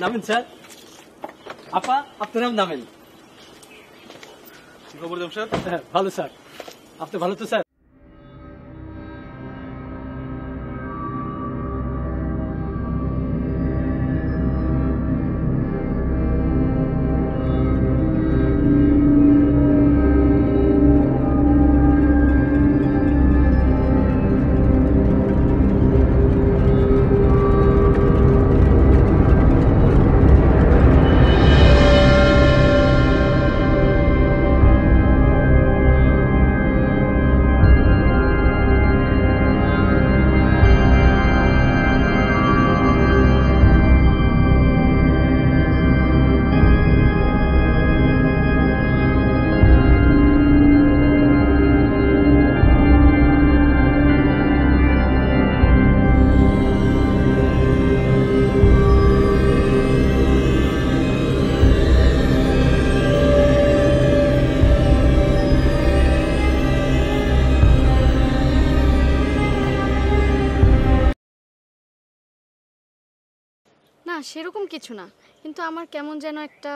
নামেন স্যার। আপা আপনারাও নামেন। কি খবর হ্যাঁ, ভালো স্যার। আপনি ভালো তো স্যার? না সেরকম কিছু না। কিন্তু আমার কেমন যেন একটা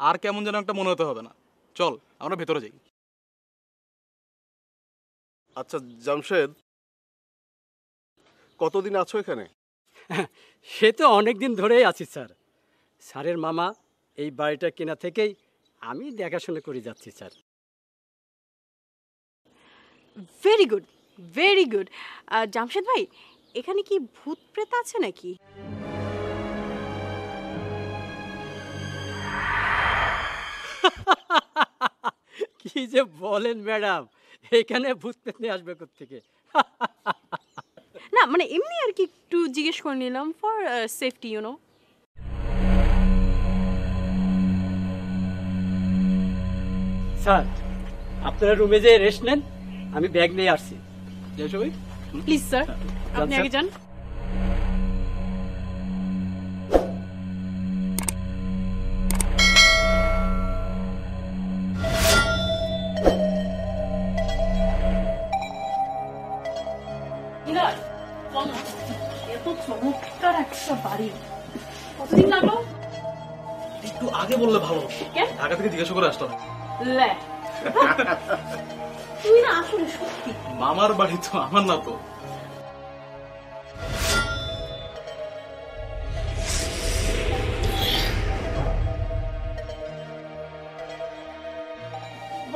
আর কেমন যেন একটা মনে হতে হবে না। চল আমরা ভেতরে যাই। আচ্ছা জামশেদ কতদিন আছো এখানে? সে তো অনেক দিন ধরেই আছি স্যার। স্যারের মামা এই বাড়িটা কেনা থেকেই আমি দেখাশোনা করে যাচ্ছি sir. Very good very good Jamshed ভাই এখানে কি ভূত প্রেত আছে নাকি? কি যে বলেন ম্যাডাম এখানে ভূত পেতনি আসবে থেকে না মানে এমনি আর কি একটু জিজ্ঞেস করে নিলাম ফর সেফটি ইউনো স্যার আপনারা রুমে যে রেস্ট নেন আমি ব্যাগ নিয়ে আসছি। Please sir. আপনি আগে যান। চমৎকার একটা বাড়ি। কতদিন লাগল? একটু আগে বললে ভালো? ঢাকা থেকে জিজ্ঞাসা করে আসতাম তুই না আসলে সত্যি। মামার বাড়ি তো আমার না তো।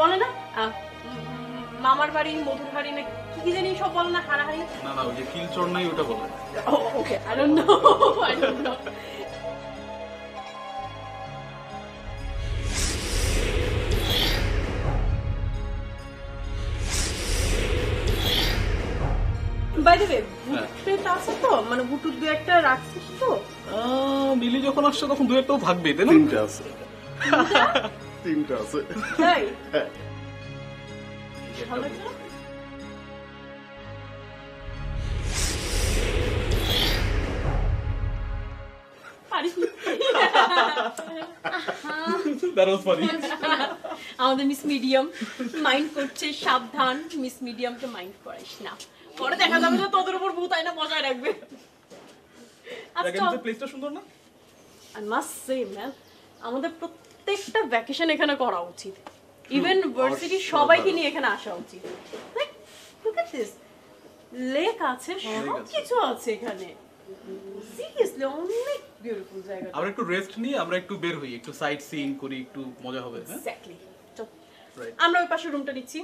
বলে না? মামার বাড়ি মধুর বাড়ি না কি কি জানি সব বলে না হারাহারি? না না ওই যে কিলচর নাই ওটা বলে। Okay I don't know I don't know by the হ্যাঁ। ভূত আছে তো? মানে ভুটুর দু একটা রাখছিস তো? আহ, মিলি যখন আসছে তখন দু একটাও ভাগবে তাই না? তিনটা আছে। তিনটা আছে। তাই? হ্যাঁ। আমাদের মিস মিডিয়াম মাইন্ড করছে সাবধান। মিস মিডিয়ামকে মাইন্ড করিস না। পরে দেখা যাবে যে তোদের উপর ভূত আয়না বজায় রাখবে। আচ্ছা। প্লেসটা সুন্দর না? আই মাস্ট সে ম্যান আমাদের প্রত্যেকটা ভ্যাকেশন এখানে করা উচিত। ইভেন ভার্সিটি সবাইকে নিয়ে এখানে আসা উচিত। লুক এট দিস লেক আছে সব কিছু আছে। এখানে। সিরিয়াসলি অনেক বিউটিফুল জায়গা আমরা একটু রেস্ট নিয়ে আমরা একটু বের হই একটু সাইট সিইং করি একটু মজা হবে হ্যাঁ? এক্স্যাক্টলি আমরা ওই পাশে রুমটা নিচ্ছি।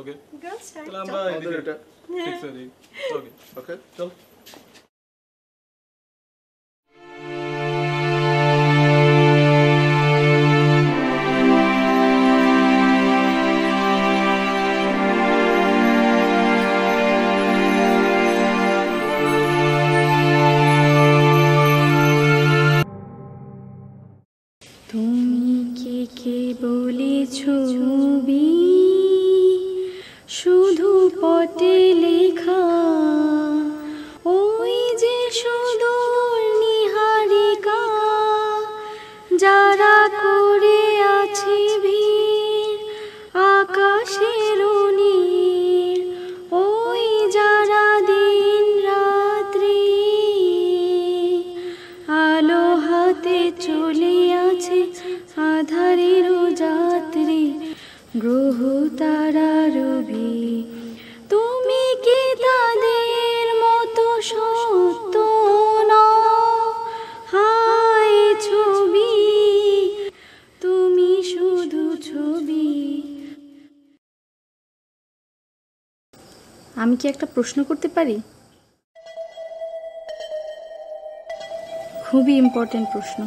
ওকে গার্লস টাইম তাহলে আমরা এদিকে এটা হয়ে। ওকে ওকে চল। আমি কি একটা প্রশ্ন করতে পারি? খুবই ইম্পর্টেন্ট প্রশ্ন।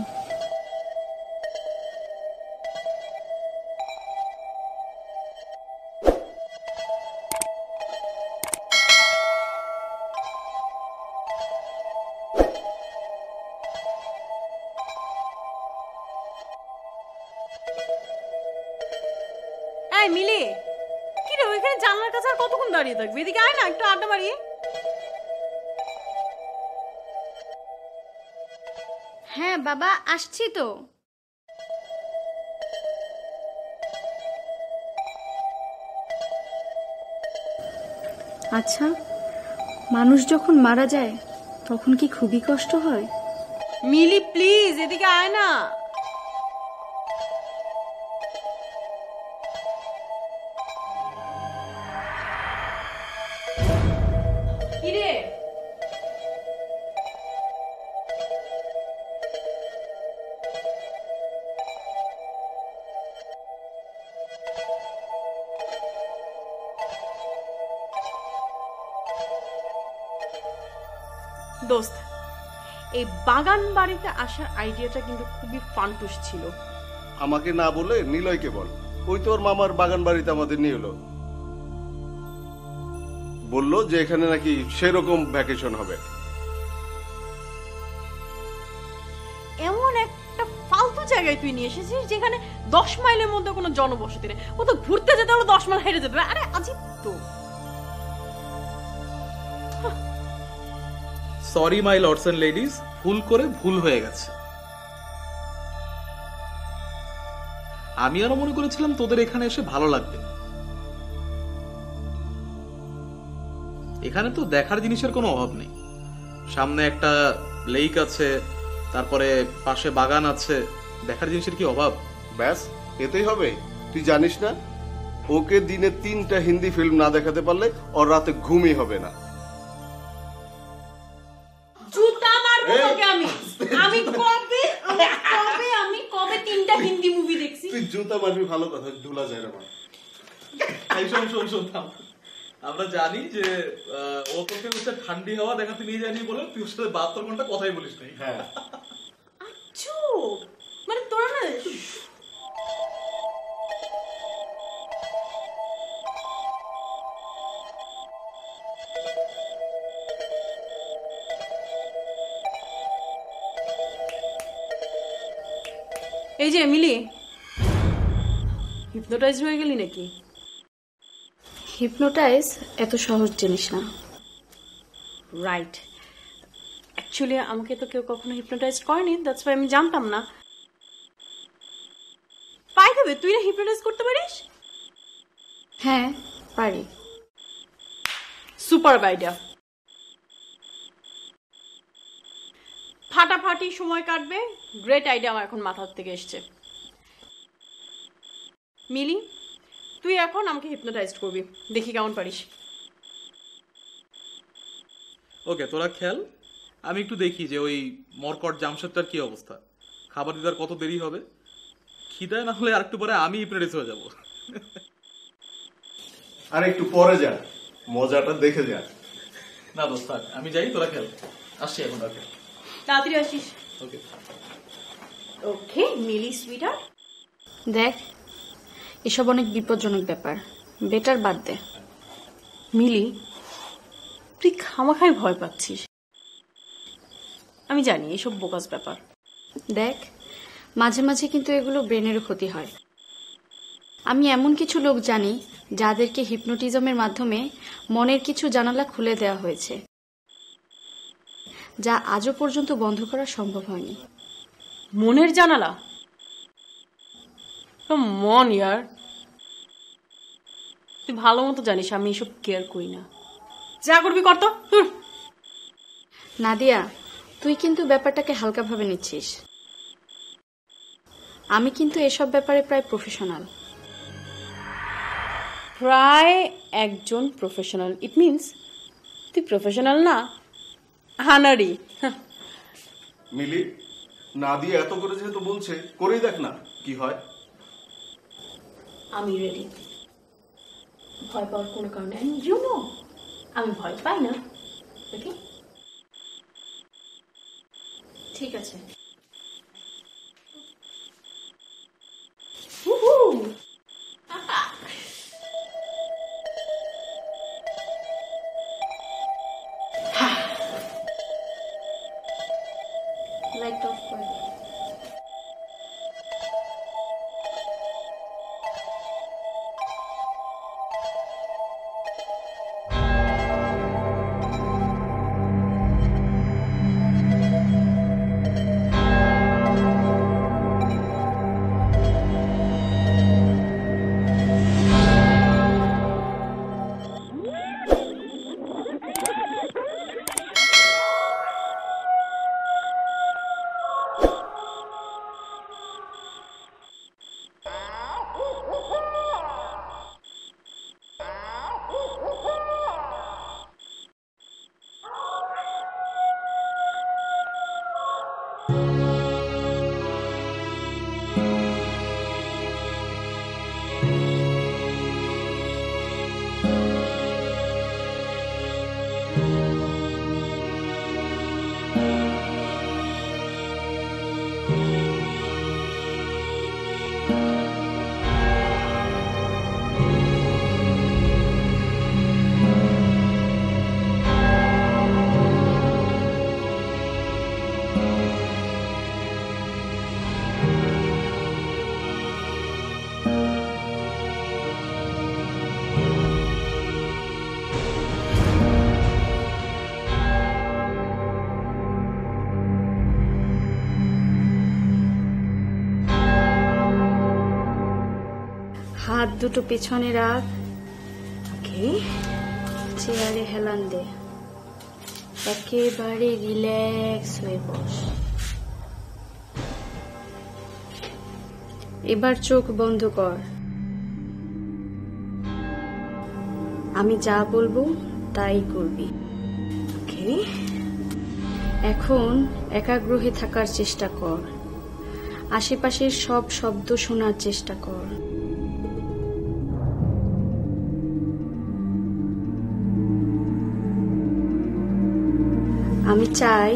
বাবা আসছি তো। আচ্ছা মানুষ যখন মারা যায় তখন কি খুবই কষ্ট হয়? মিলি প্লিজ এদিকে আয় না। দোস্ত এই বাগান বাড়িতে আসার আইডিয়াটা কিন্তু খুবই ফান্টুস ছিল। আমাকে না বলে নিলয়কে বল। ওই তোর মামার বাগান বাড়িতে আমাদের নিয়ে এলো। বলল যে এখানে নাকি সেরকম ভ্যাকেশন হবে। এমন একটা ফালতু জায়গায় তুই নিয়ে এসেছিস যেখানে দশ মাইলের মধ্যে কোনো জনবসতি নেই। ও তো ঘুরতে যেতে হলো দশ মাইল হেঁটে যেতে হবে। আরে আজিব তো। Sorry my lords and ladies ভুল করে ভুল হয়ে গেছে। আমি আরও মনে করেছিলাম তোদের এখানে এসে ভালো লাগবে। এখানে তো দেখার জিনিসের কোনো অভাব নেই। সামনে একটা লেক আছে, তারপরে পাশে বাগান আছে। দেখার জিনিসের কি অভাব? ব্যাস, এতেই হবে। তুই জানিস না? ওকে দিনে তিনটা হিন্দি ফিল্ম না দেখাতে পারলে ওর রাতে ঘুমই হবে না। জুতা মারবি ভালো কথা ধুলা যায় না এই শোন শোন শোন আমরা জানি যে ও তোকে হচ্ছে ঠান্ডি হওয়া দেখাতে নিয়ে জানি বলে তুই সাথে বাহাত্তর ঘণ্টা কথাই বলিস নাই। হ্যাঁ। আচ্ছা মানে তোরা না এই যে মিলি। হিপনোটাইজ হয়ে গেলি নাকি? হিপনোটাইজ এত সহজ জিনিস না। রাইট অ্যাকচুয়ালি আমাকে তো কেউ কখনো হিপনোটাইজ করেনি দ্যাটস ওয়াই আমি জানতাম না। পাই দেবে তুই না হিপনোটাইজ করতে পারিস? হ্যাঁ পারি। সুপার আইডিয়া ফাটাফাটি সময় কাটবে গ্রেট আইডিয়া আমার এখন মাথার থেকে এসছে। মিলি তুই এখন আমাকে হিপনোটাইজ করবি। দেখি কেমন পারিস। ওকে তোরা খেল আমি একটু দেখি যে ওই মরকট জামশেদটার কি অবস্থা। খাবার দিদার কত দেরি হবে? খিদায় না হলে আর একটু পরে আমি হিপনোটাইজ হয়ে যাব। আর একটু পরে যা। মজাটা দেখে যা। না দোস্ত আমি যাই তোরা খেল আসছি এখন রাখে তাড়াতাড়ি আসিস। ওকে। ওকে মিলি সুইটার। দেখ এসব অনেক বিপজ্জনক ব্যাপার। বেটার বাদ দে। মিলি, তুই খামাখাই ভয় পাচ্ছিস। আমি জানি এসব বোকাস ব্যাপার। দেখ, মাঝে মাঝে কিন্তু এগুলো ব্রেনেরও ক্ষতি হয়। আমি এমন কিছু লোক জানি যাদেরকে হিপনোটিজমের মাধ্যমে মনের কিছু জানালা খুলে দেওয়া হয়েছে, যা আজও পর্যন্ত বন্ধ করা সম্ভব হয়নি। মনের জানালা? মন ইয়ার তুই ভালো মতো জানিস আমি এসব কেয়ার করি না। যা করবি কর তো হুম। নাদিয়া তুই কিন্তু ব্যাপারটাকে হালকাভাবে নিচ্ছিস। আমি কিন্তু এসব ব্যাপারে প্রায় প্রফেশনাল প্রায় একজন প্রফেশনাল ইট মিনস তুই প্রফেশনাল না হানারি। মিলি না দিয়ে এত করে যেহেতু বলছে করেই দেখ না কি হয়। আমি রেডি ভয় পাওয়ার কোনো কারণে ইউ নো আমি ভয় পাই না। ওকে ঠিক আছে। দুটো পেছনে রাখ। ওকে, চেয়ারে হেলান দে। একেবারে রিল্যাক্স হয়ে বস। এবার চোখ বন্ধ কর। আমি যা বলব তাই করবি। এখন একাগ্রহে থাকার চেষ্টা কর। আশেপাশের সব শব্দ শোনার চেষ্টা কর। আমি চাই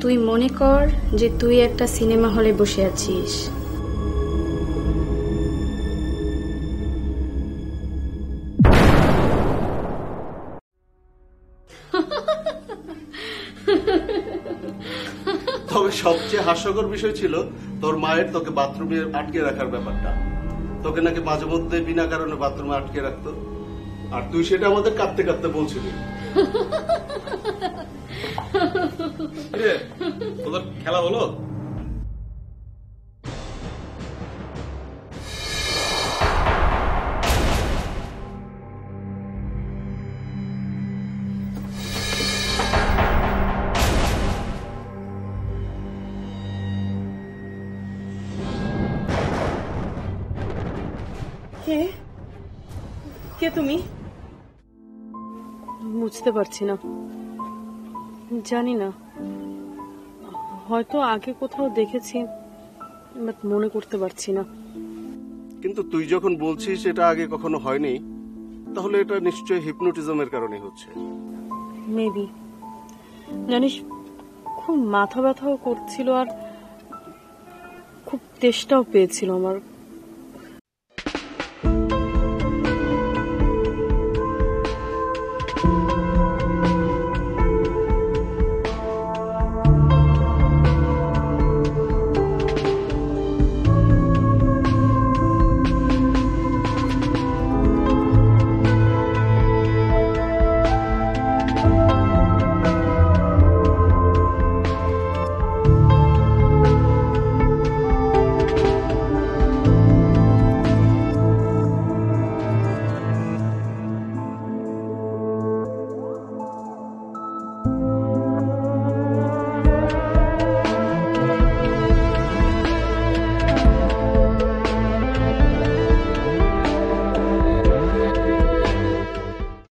তুই মনে কর যে তুই একটা সিনেমা হলে বসে আছিস। তবে সবচেয়ে হাস্যকর বিষয় ছিল তোর মায়ের তোকে বাথরুমে আটকে রাখার ব্যাপারটা। তোকে নাকি মাঝে মধ্যে বিনা কারণে বাথরুমে আটকে রাখতো। আর তুই সেটা আমাদের কাঁদতে কাঁদতে বলছিলি। তোদের খেলা হলো? কে? কে তুমি? বুঝতে পারছি না। জানি না। হয়তো আগে কোথাও দেখেছি বাট মনে করতে পারছি না। কিন্তু তুই যখন বলছিস এটা আগে কখনো হয়নি তাহলে এটা নিশ্চয়ই হিপনোটিজমের কারণে হচ্ছে। মেবি জানিস খুব মাথা ব্যথাও করছিল আর খুব তেষ্টাও পেয়েছিল আমার।